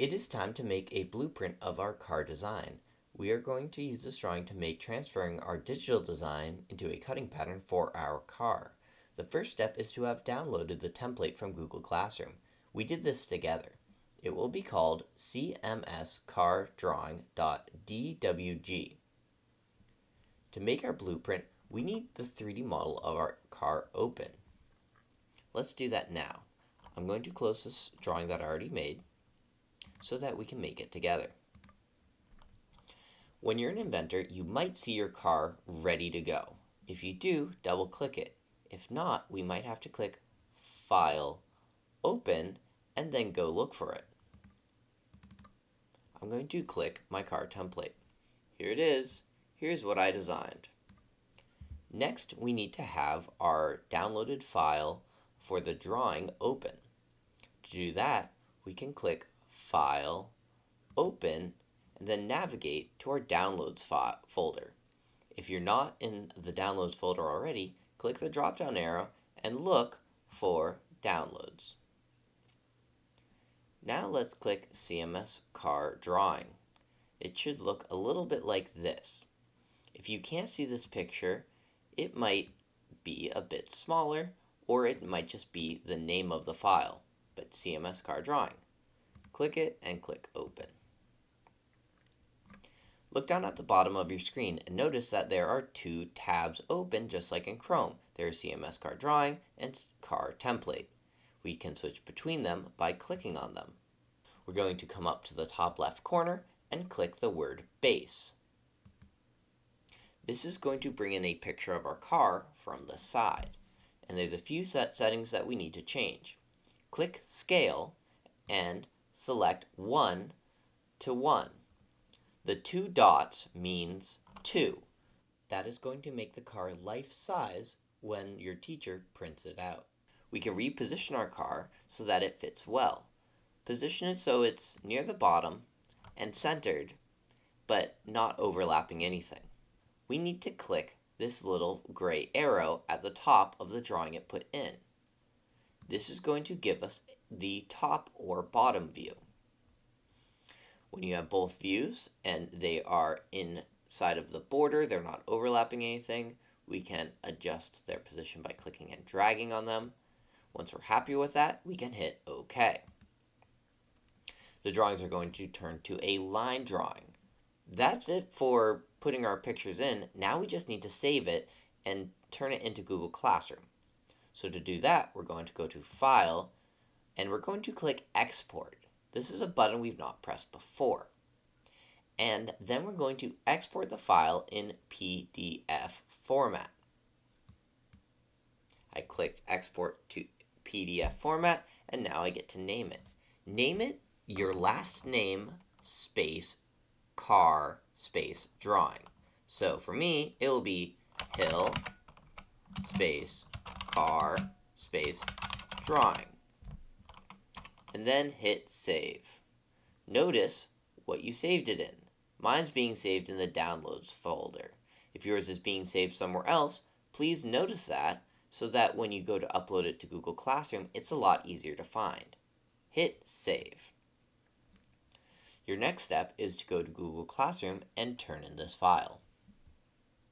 It is time to make a blueprint of our car design. We are going to use this drawing to make transferring our digital design into a cutting pattern for our car. The first step is to have downloaded the template from Google Classroom. We did this together. It will be called cmscardrawing.dwg. To make our blueprint, we need the 3D model of our car open. Let's do that now. I'm going to close this drawing that I already made so that we can make it together. When you're an inventor, you might see your car ready to go. If you do, double click it. If not, we might have to click File, Open, and then go look for it. I'm going to click my car template. Here it is. Here's what I designed. Next, we need to have our downloaded file for the drawing open. To do that, we can click File, Open, and then navigate to our Downloads folder. If you're not in the Downloads folder already, click the drop-down arrow and look for Downloads. Now let's click CMS Car Drawing. It should look a little bit like this. If you can't see this picture, it might be a bit smaller, or it might just be the name of the file, but CMS Car Drawing. Click it and click Open. Look down at the bottom of your screen and notice that there are two tabs open just like in Chrome. There's CMS Car Drawing and Car Template. We can switch between them by clicking on them. We're going to come up to the top left corner and click the word Base. This is going to bring in a picture of our car from the side. And there's a few set settings that we need to change. Click Scale and select 1 to 1. The two dots means 2. That is going to make the car life size when your teacher prints it out. We can reposition our car so that it fits well. Position it so it's near the bottom and centered, but not overlapping anything. We need to click this little gray arrow at the top of the drawing it put in. This is going to give us the top or bottom view. When you have both views and they are inside of the border, they're not overlapping anything, we can adjust their position by clicking and dragging on them. Once we're happy with that, we can hit OK. The drawings are going to turn to a line drawing. That's it for putting our pictures in. Now we just need to save it and turn it into Google Classroom. So to do that, we're going to go to File, and we're going to click Export. This is a button we've not pressed before. And then we're going to export the file in PDF format. I clicked export to PDF format and now I get to name it. Name it your last name space car space drawing. So for me, it will be hill space car space drawing and then hit save. Notice what you saved it in. Mine's being saved in the downloads folder. If yours is being saved somewhere else, please notice that so that when you go to upload it to Google Classroom, it's a lot easier to find. Hit save. Your next step is to go to Google Classroom and turn in this file.